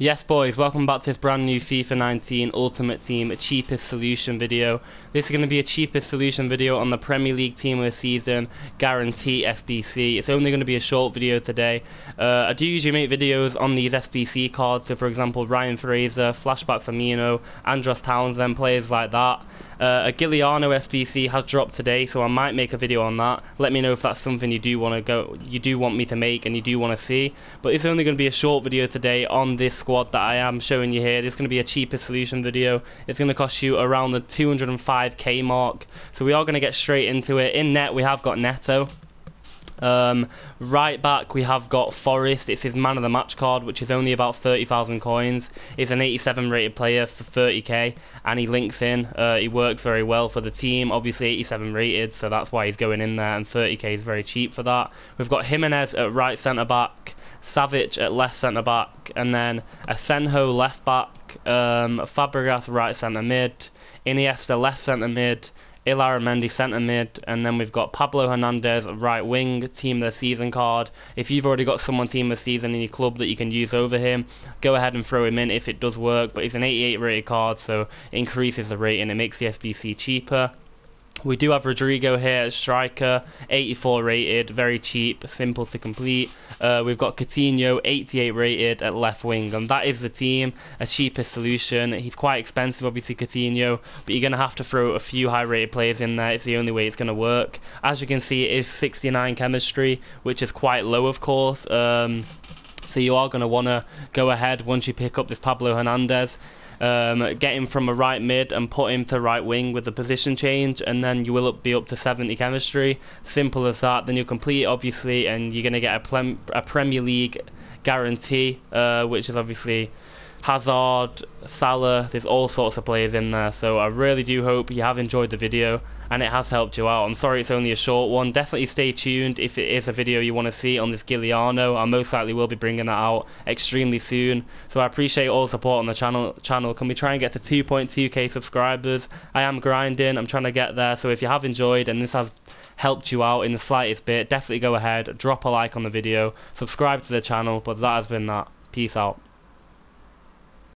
Yes boys, welcome back to this brand new FIFA 19 Ultimate Team cheapest solution video. This is going to be a cheapest solution video on the Premier League team of the season, guarantee SBC. It's only going to be a short video today. Uh, I do usually make videos on these SBC cards, so for example Ryan Fraser, Flashback Firmino, Andros Townsend, then players like that. Uh, a Giuliano SBC has dropped today, so I might make a video on that. Let me know if that's something you do want to go, you do want me to make and you do want to see. But it's only going to be a short video today on this squad that I am showing you here. Is going to be a cheaper solution video. It's going to cost you around the 205k mark. So we are going to get straight into it. In net, we have got Neto. Um, right back, we have got Forest. It's his man of the match card, which is only about 30,000 coins. He's an 87 rated player for 30k, and he links in. Uh, he works very well for the team. Obviously, 87 rated, so that's why he's going in there, and 30k is very cheap for that. We've got Jimenez at right centre back. Savic at left centre back, and then Asenjo left back, um, Fabregas right centre mid, Iniesta left centre mid, Illarramendi centre mid, and then we've got Pablo Hernandez right wing, team the season card. If you've already got someone team the season in your club that you can use over him, go ahead and throw him in if it does work. But he's an 88 rated card, so increases the rating. It makes the SBC cheaper. We do have Rodrigo here striker, 84 rated, very cheap, simple to complete. Uh, we've got Coutinho, 88 rated at left wing, and that is the team, a cheapest solution. He's quite expensive, obviously, Coutinho, but you're going to have to throw a few high rated players in there. It's the only way it's going to work. As you can see, it is 69 chemistry, which is quite low, of course. Um, so you are going to want to go ahead once you pick up this Pablo Hernandez um, get him from a right mid and put him to right wing with the position change, and then you will be up to 70 chemistry. Simple as that. Then you'll complete, obviously, and you're going to get a, a, Premier League guarantee, uh, which is obviously Hazard, Salah, there's all sorts of players in there. So I really do hope you have enjoyed the video and it has helped you out. I'm sorry it's only a short one. Definitely stay tuned if it is a video you want to see on this Giuliano. I most likely will be bringing that out extremely soon. So I appreciate all support on the channel. Channel Can we try and get to 2.2k subscribers? I am grinding. I'm trying to get there. So if you have enjoyed and this has helped you out in the slightest bit, definitely go ahead, drop a like on the video, subscribe to the channel. But that has been that. Peace out.